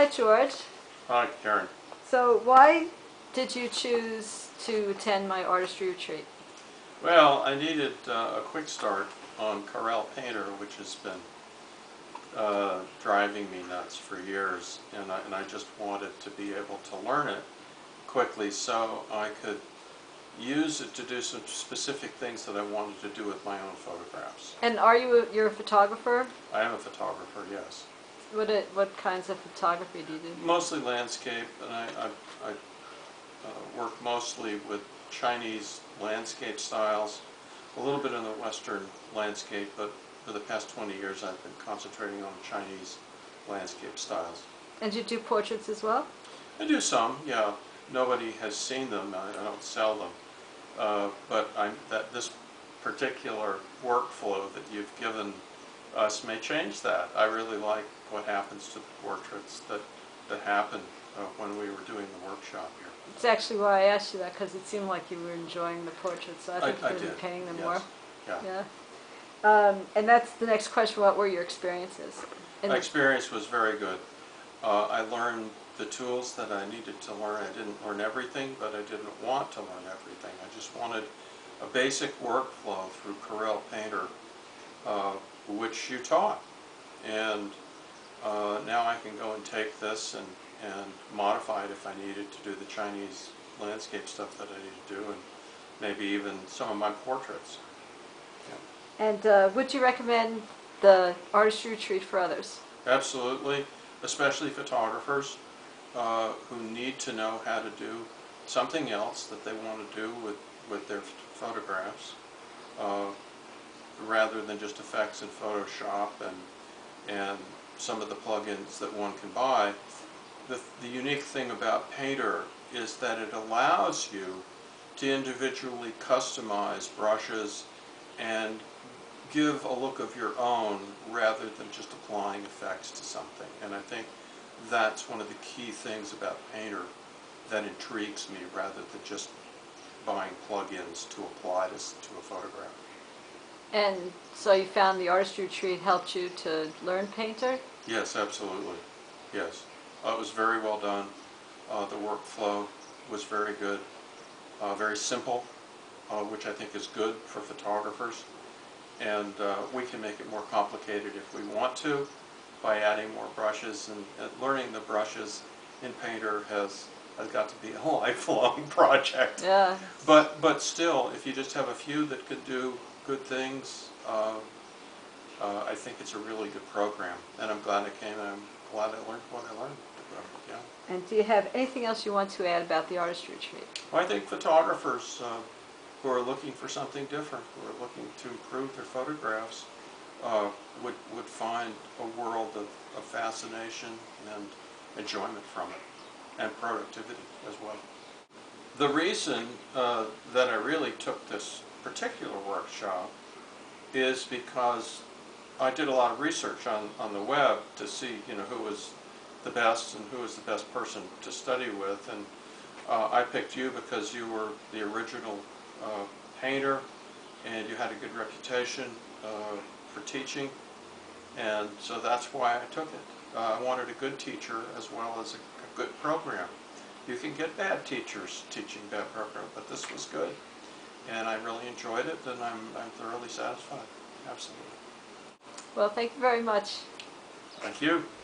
Hi, George. Hi, Karen. So, why did you choose to attend my artistry retreat? Well, I needed uh, a quick start on Corel Painter, which has been uh, driving me nuts for years, and I, and I just wanted to be able to learn it quickly so I could use it to do some specific things that I wanted to do with my own photographs. And are you a, you're a photographer? I am a photographer, yes. What it, what kinds of photography do you do? Mostly landscape, and I, I, I uh, work mostly with Chinese landscape styles, a little bit in the Western landscape, but for the past 20 years I've been concentrating on Chinese landscape styles. And you do portraits as well? I do some, yeah. Nobody has seen them. I, I don't sell them, uh, but I'm, that this particular workflow that you've given us may change that. I really like what happens to the portraits that that happened uh, when we were doing the workshop here. It's actually why I asked you that because it seemed like you were enjoying the portraits. So I think I you're going to be painting them yes. more. Yeah. Yeah. Um, and that's the next question. What were your experiences? My experience was very good. Uh, I learned the tools that I needed to learn. I didn't learn everything, but I didn't want to learn everything. I just wanted a basic workflow through Corel Painter, uh, which you taught. And uh, now I can go and take this and, and modify it if I needed to do the Chinese landscape stuff that I need to do, and maybe even some of my portraits. and uh, would you recommend the artistry retreat for others? Absolutely, especially photographers uh, who need to know how to do something else that they want to do with, with their photographs, uh, rather than just effects in Photoshop and, and some of the plugins that one can buy. The, the unique thing about Painter is that it allows you to individually customize brushes and give a look of your own rather than just applying effects to something. And I think that's one of the key things about Painter that intrigues me rather than just buying plugins to apply to, to a photograph. And so you found the artistry retreat helped you to learn painter? Yes, absolutely. Yes. Uh, it was very well done. Uh, the workflow was very good, uh, very simple, uh, which I think is good for photographers. And uh, we can make it more complicated if we want to by adding more brushes. And, and learning the brushes in Painter has, has got to be a lifelong project. Yeah. But, but still, if you just have a few that could do good things, uh, uh, I think it's a really good program. And I'm glad I came, and I'm glad I learned what I learned. Uh, Yeah. And do you have anything else you want to add about the artistry retreat? I think photographers uh, who are looking for something different, who are looking to improve their photographs, uh, would, would find a world of, of fascination and enjoyment from it, and productivity as well. The reason uh, that I really took this particular workshop is because I did a lot of research on, on the web to see, you know, who was the best and who was the best person to study with. And uh, I picked you because you were the original uh, painter and you had a good reputation uh, for teaching. And so that's why I took it. Uh, I wanted a good teacher as well as a, a good program. You can get bad teachers teaching bad program, but this was good. And I really enjoyed it and I'm, I'm thoroughly satisfied. Absolutely. Well, thank you very much. Thank you. Thank you.